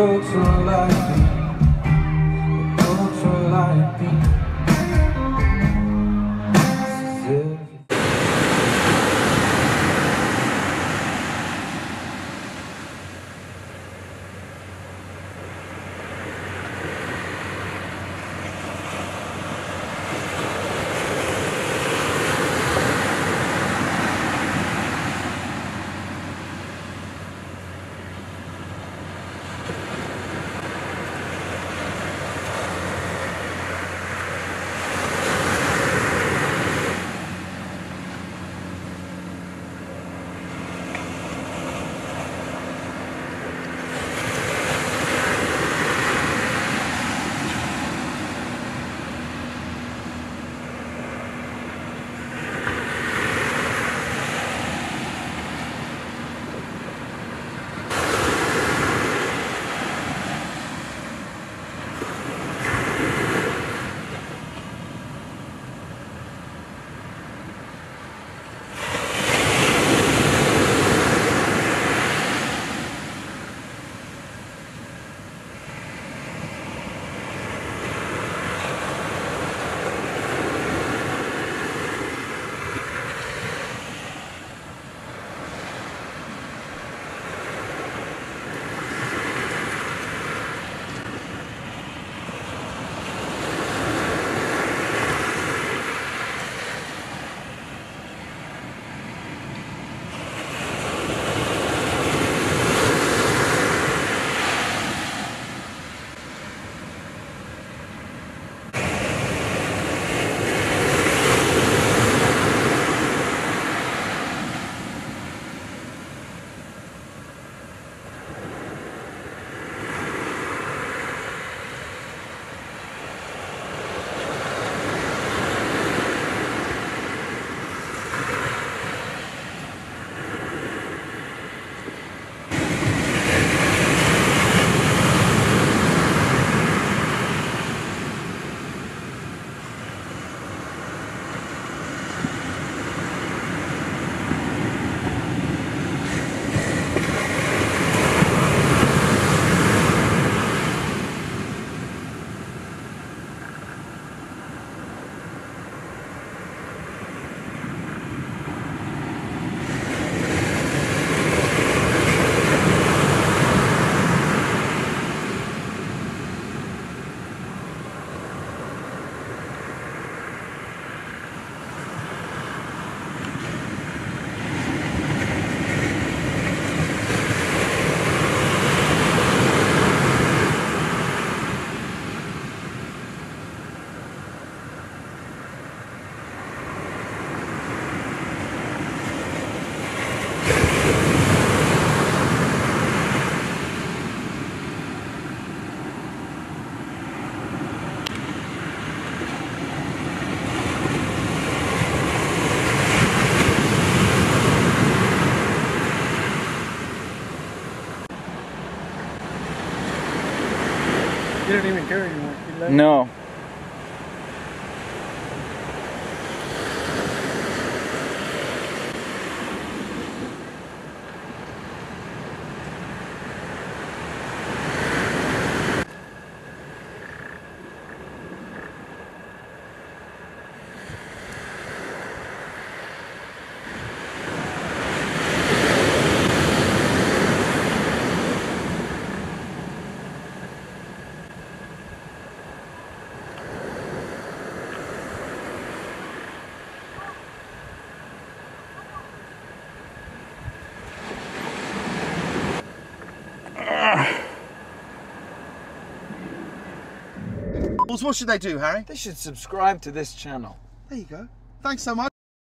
go to life. didn't even care anymore. No. What should they do, Harry? They should subscribe to this channel. There you go. Thanks so much.